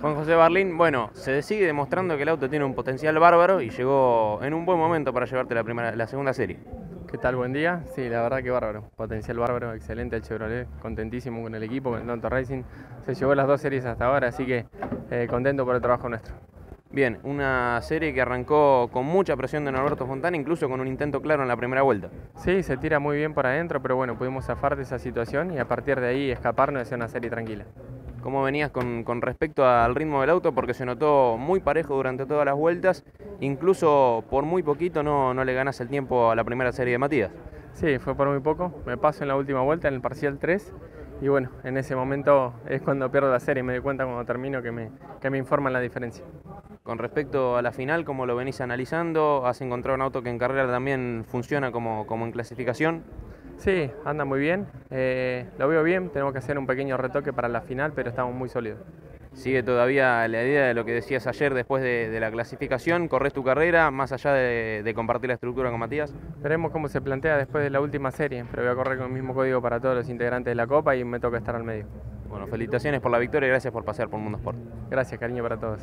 Juan José Barlín, bueno, se sigue demostrando que el auto tiene un potencial bárbaro y llegó en un buen momento para llevarte la, primera, la segunda serie. ¿Qué tal? Buen día. Sí, la verdad que bárbaro. Potencial bárbaro, excelente el Chevrolet. Contentísimo con el equipo, con el Tonto Racing. Se llevó las dos series hasta ahora, así que eh, contento por el trabajo nuestro. Bien, una serie que arrancó con mucha presión de Norberto Fontana, incluso con un intento claro en la primera vuelta. Sí, se tira muy bien por adentro, pero bueno, pudimos zafar de esa situación y a partir de ahí escaparnos y hacer una serie tranquila. ¿Cómo venías con, con, respecto al ritmo del auto? Porque se notó muy parejo durante todas las vueltas, incluso por muy poquito no, no le ganas el tiempo a la primera serie de Matías. Sí, fue por muy poco, me paso en la última vuelta, en el parcial 3, y bueno, en ese momento es cuando pierdo la serie, me doy cuenta cuando termino que me, que me informan la diferencia. Con respecto a la final, ¿cómo lo venís analizando? ¿Has encontrado un auto que en carrera también funciona como, como en clasificación? Sí, anda muy bien, eh, lo veo bien, tenemos que hacer un pequeño retoque para la final, pero estamos muy sólidos. ¿Sigue todavía la idea de lo que decías ayer después de, de la clasificación? ¿Corres tu carrera más allá de, de, compartir la estructura con Matías? Veremos cómo se plantea después de la última serie, pero voy a correr con el mismo código para todos los integrantes de la Copa y me toca estar al medio. Bueno, felicitaciones por la victoria y gracias por pasear por Mundo Sport. Gracias, cariño para todos.